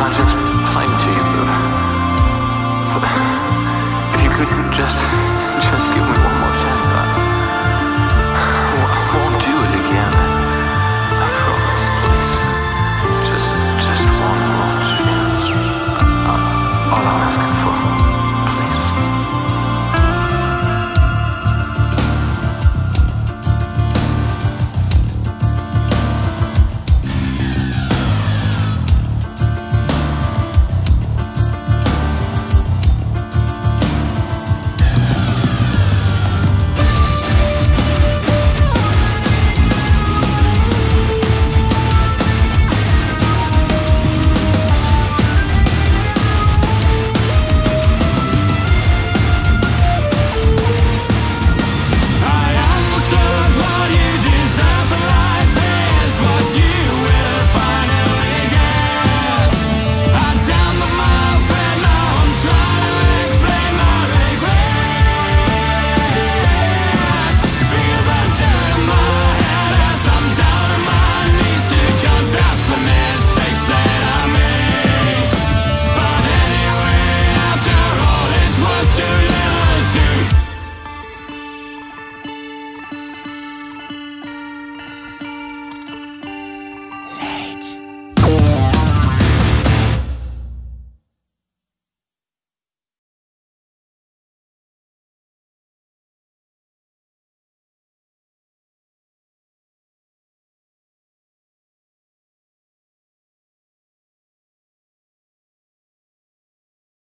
I'm just explain to you, if you could just...